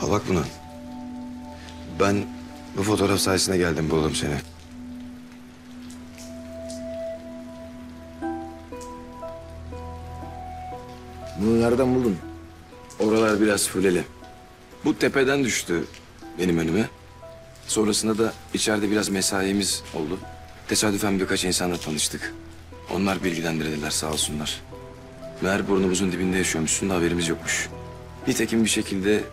Al bak bunu. Ben bu fotoğraf sayesinde geldim buldum seni. Bunu nereden buldun? Oralar biraz fuleli. Bu tepeden düştü benim önüme. Sonrasında da içeride biraz mesaimiz oldu. Tesadüfen birkaç insanla tanıştık. Onlar bilgilendirdiler sağ olsunlar. Meğer burnumuzun dibinde yaşıyormuşsun da haberimiz yokmuş. Nitekim bir şekilde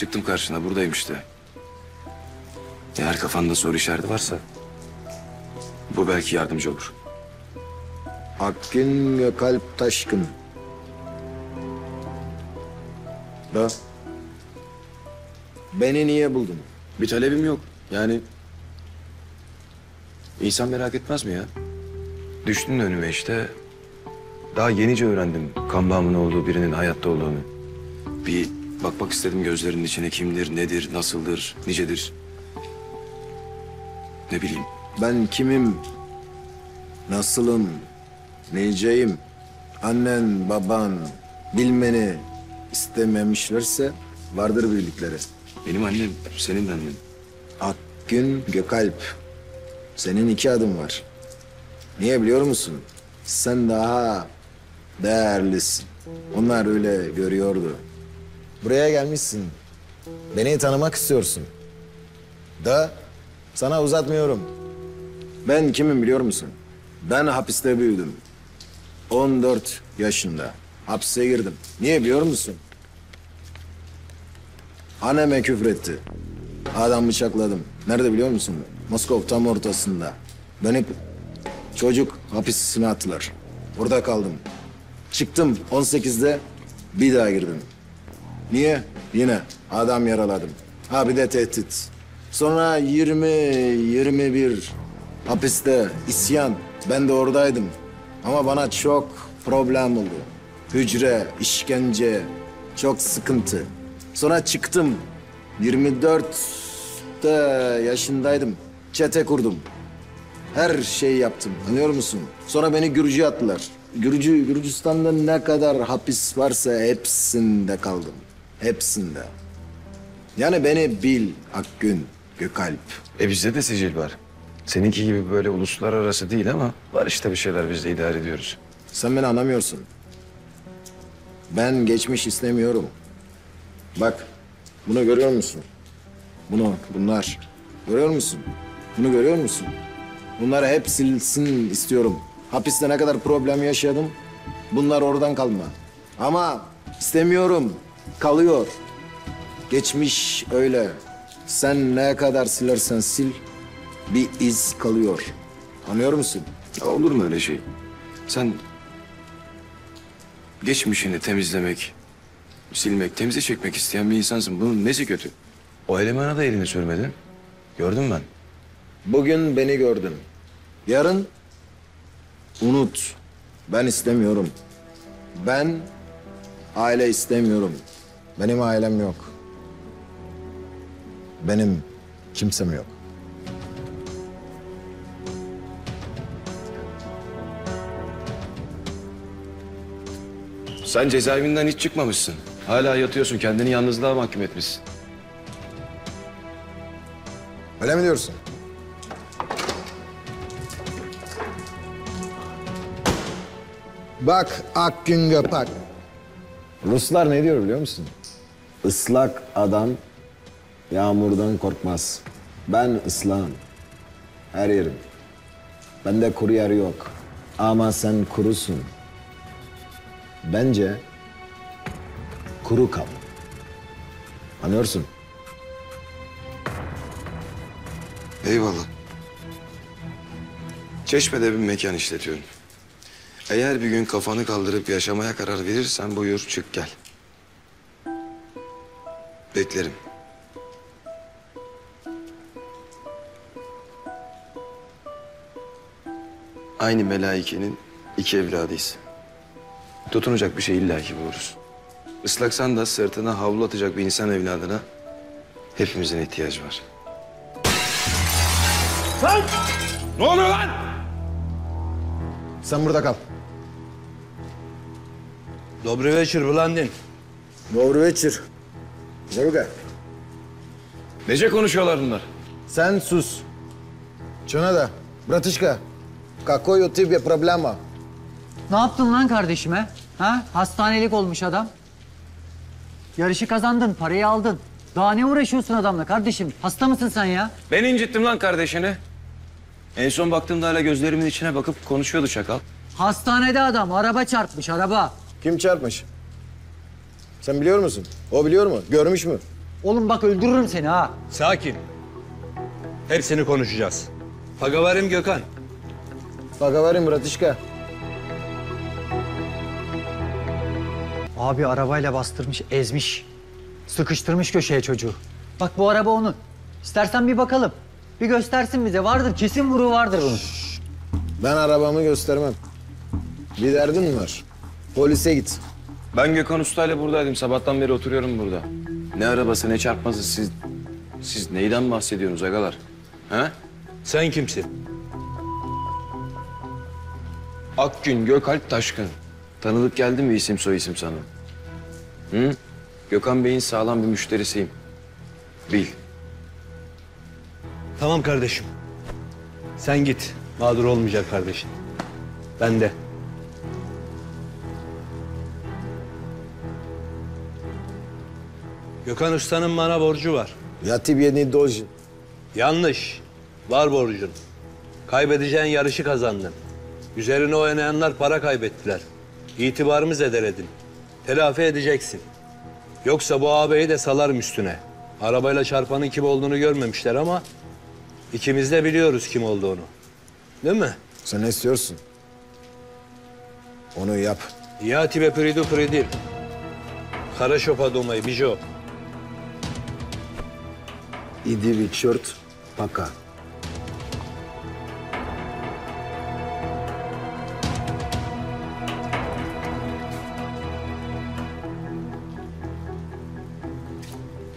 çıktım karşına buradayım işte. Eğer kafanda soru işareti varsa bu belki yardımcı olur. Akgün Gökalp Taşkın. Da. Beni niye buldun? Bir talebim yok. Yani insan merak etmez mi ya? Düştün önüme işte. Daha yenice öğrendim kan bağımın olduğu birinin hayatta olduğunu. Bir bakmak istedim gözlerinin içine kimdir, nedir, nasıldır, nicedir. Ne bileyim. Ben kimim? Nasılım? Neyeceğim? Annen, baban bilmeni istememişlerse vardır bildikleri. Benim annem, senin de annen. Akgün Gökalp. Senin iki adım var. Niye biliyor musun? Sen daha değerlisin. Onlar öyle görüyordu. Buraya gelmişsin. Beni tanımak istiyorsun. Da sana uzatmıyorum. Ben kimim biliyor musun? Ben hapiste büyüdüm. 14 yaşında. Hapse girdim. Niye biliyor musun? Anneme küfretti. Adam bıçakladım. Nerede biliyor musun? Moskova tam ortasında. Beni çocuk hapisine attılar. Orada kaldım. Çıktım 18'de bir daha girdim. Niye? Yine adam yaraladım. Ha bir de tehdit. Sonra 20, 21 hapiste isyan. Ben de oradaydım. Ama bana çok problem oldu. Hücre, işkence, çok sıkıntı. Sonra çıktım. 24 yaşındaydım. Çete kurdum. Her şeyi yaptım. Anlıyor musun? Sonra beni Gürcü'ye attılar. Gürcü, Gürcistan'da ne kadar hapis varsa hepsinde kaldım. Hepsinde. Yani beni bil Akgün, Gökalp. E bizde de sicil var. Seninki gibi böyle uluslararası değil ama var işte bir şeyler biz de idare ediyoruz. Sen beni anlamıyorsun. Ben geçmiş istemiyorum. Bak, bunu görüyor musun? Bunu, bunlar. Görüyor musun? Bunu görüyor musun? Bunları hep silsin istiyorum. Hapiste ne kadar problem yaşadım. Bunlar oradan kalma. Ama istemiyorum. Kalıyor. Geçmiş öyle. Sen ne kadar silersen sil, bir iz kalıyor. Anlıyor musun? Ya olur mu öyle şey? Sen geçmişini temizlemek, silmek, temize çekmek isteyen bir insansın. Bunun nesi kötü? O elemana da elini sürmedin. Gördüm ben. Bugün beni gördün. Yarın unut. Ben istemiyorum. Ben aile istemiyorum. Benim ailem yok. Benim kimsem yok. Sen cezaevinden hiç çıkmamışsın. Hala yatıyorsun. Kendini yalnızlığa mahkum etmişsin. Öyle mi diyorsun? Bak Akgün Göpak. Ruslar ne diyor biliyor musun? Islak adam yağmurdan korkmaz. Ben ıslağım. Her yerim. Bende kuru yer yok. Ama sen kurusun. Bence kuru kal. Anlıyorsun? Eyvallah. Çeşme'de bir mekan işletiyorum. Eğer bir gün kafanı kaldırıp yaşamaya karar verirsen buyur çık gel. Beklerim. Aynı melaikenin iki evladıyız. Tutunacak bir şey illaki buluruz. Islaksan da sırtına havlu atacak bir insan evladına hepimizin ihtiyacı var. Ne oluyor lan? Sen burada kal. Dobry wieczór, Blandin. Добрый вечер. Zeruga, Nece konuşuyorlar bunlar? sen sus. Çona da, bratışka, какой у тебя проблема? Ne yaptın lan kardeşime? Ha? Hastanelik olmuş adam. Yarışı kazandın, parayı aldın. Daha ne uğraşıyorsun adamla kardeşim? Hasta mısın sen ya? Ben incittim lan kardeşini. En son baktığımda hala gözlerimin içine bakıp konuşuyordu çakal. Hastanede adam, araba çarpmış, araba. Kim çarpmış? Sen biliyor musun? O biliyor mu? Görmüş mü? Oğlum bak öldürürüm seni ha. Sakin. Hepsini konuşacağız. Pagavarim Gökhan. Pagavarim Bratişka. Abi arabayla bastırmış, ezmiş. Sıkıştırmış köşeye çocuğu. Bak bu araba onun. İstersen bir bakalım. Bir göstersin bize. Vardır, kesin vuruğu vardır bunun. Ben arabamı göstermem. Bir derdin mi var? Polise git. Ben Gökhan Usta ile buradaydım. Sabahtan beri oturuyorum burada. Ne arabası ne çarpması siz... Siz neyden bahsediyorsunuz agalar? Ha? Sen kimsin? Akgün Gökalp Taşkın. Tanıdık geldi mi isim soy isim sana? Hı? Gökhan Bey'in sağlam bir müşterisiyim. Bil. Tamam kardeşim. Sen git. Mağdur olmayacak kardeşin. Ben de. Gökhan Usta'nın bana borcu var. Yatibiyeni dojin. Yanlış. Var borcun. Kaybedeceğin yarışı kazandın. Üzerine oynayanlar para kaybettiler. İtibarımız ederedin. Telafi edeceksin. Yoksa bu ağabeyi de salarım üstüne. Arabayla çarpanın kim olduğunu görmemişler ama... ...ikimiz de biliyoruz kim olduğunu. Değil mi? Sen ne istiyorsun? Onu yap. Yati ve pridu pridil. Kara şopa domayı, bijo. Иди в черт, пока.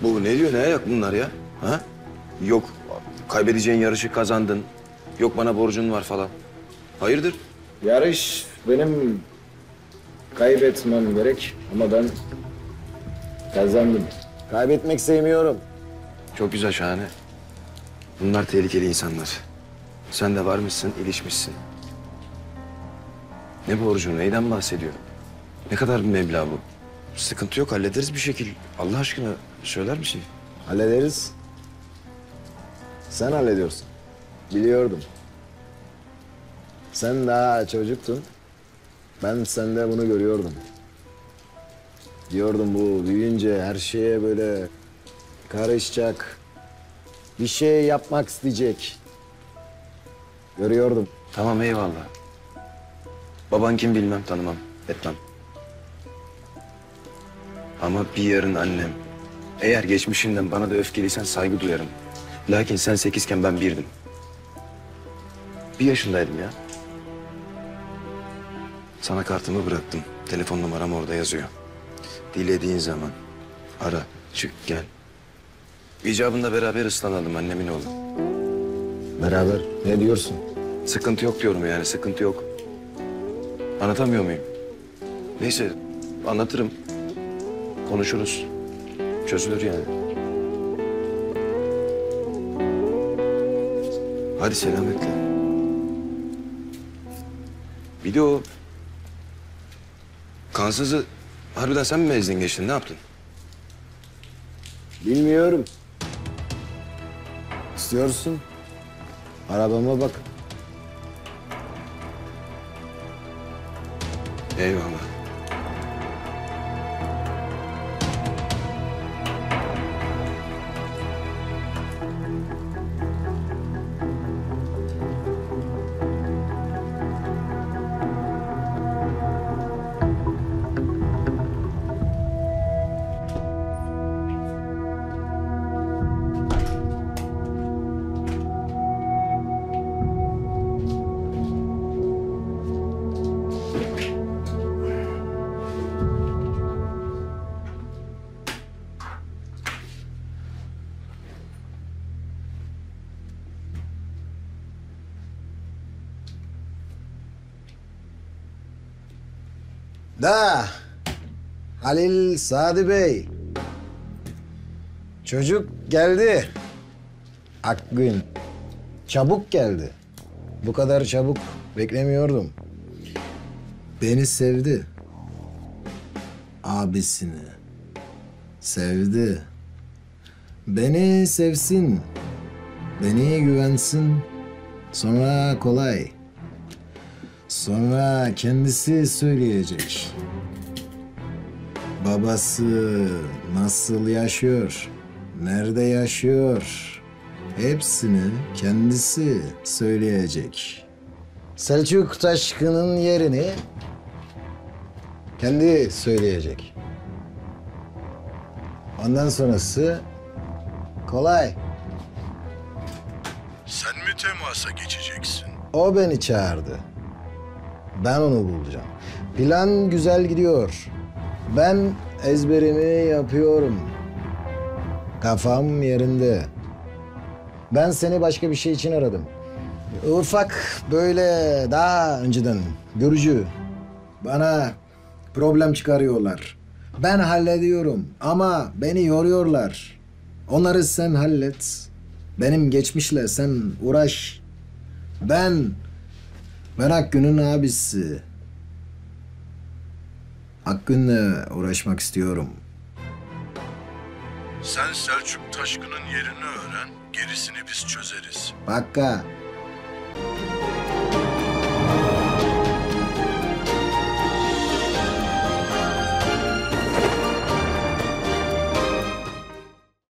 Bu ne diyor ne ayak bunlar ya? Ha? Yok kaybedeceğin yarışı kazandın. Yok bana borcun var falan. Hayırdır? Yarış benim kaybetmem gerek ama ben kazandım. Kaybetmek sevmiyorum. Çok güzel şahane. Bunlar tehlikeli insanlar. Sen de varmışsın, ilişmişsin. Ne borcu, neyden bahsediyor? Ne kadar bir meblağ bu? Sıkıntı yok, hallederiz bir şekil. Allah aşkına söyler misin? Hallederiz. Sen hallediyorsun. Biliyordum. Sen daha çocuktun. Ben sende bunu görüyordum. Diyordum bu büyüyünce her şeye böyle karışacak. Bir şey yapmak isteyecek. Görüyordum. Tamam eyvallah. Baban kim bilmem, tanımam, etmem. Ama bir yarın annem. Eğer geçmişinden bana da öfkeliysen saygı duyarım. Lakin sen sekizken ben birdim. Bir yaşındaydım ya. Sana kartımı bıraktım. Telefon numaram orada yazıyor. Dilediğin zaman ara, çık gel. İcabında beraber ıslanalım annemin oğlu. Beraber. Ne diyorsun? Sıkıntı yok diyorum yani, sıkıntı yok. Anlatamıyor muyum? Neyse, anlatırım. Konuşuruz. Çözülür yani. Hadi selametle. Bir de o... Kansızı harbiden sen mi ezdin geçtin? Ne yaptın? Bilmiyorum. İstiyorsun? Arabama bak. Eyvallah. Da. Halil Sadi Bey. Çocuk geldi. Akgün. Çabuk geldi. Bu kadar çabuk beklemiyordum. Beni sevdi. Abisini. Sevdi. Beni sevsin. Beni güvensin. Sonra kolay. Sonra kendisi söyleyecek. Babası nasıl yaşıyor? Nerede yaşıyor? Hepsini kendisi söyleyecek. Selçuk Taşkın'ın yerini kendi söyleyecek. Ondan sonrası kolay. Sen mi temasa geçeceksin? O beni çağırdı. Ben onu bulacağım. Plan güzel gidiyor. Ben ezberimi yapıyorum. Kafam yerinde. Ben seni başka bir şey için aradım. Ufak böyle daha önceden görücü. Bana problem çıkarıyorlar. Ben hallediyorum ama beni yoruyorlar. Onları sen hallet. Benim geçmişle sen uğraş. Ben ben Akgün'ün abisi. Akgün'le uğraşmak istiyorum. Sen Selçuk Taşkın'ın yerini öğren, gerisini biz çözeriz. Bakka.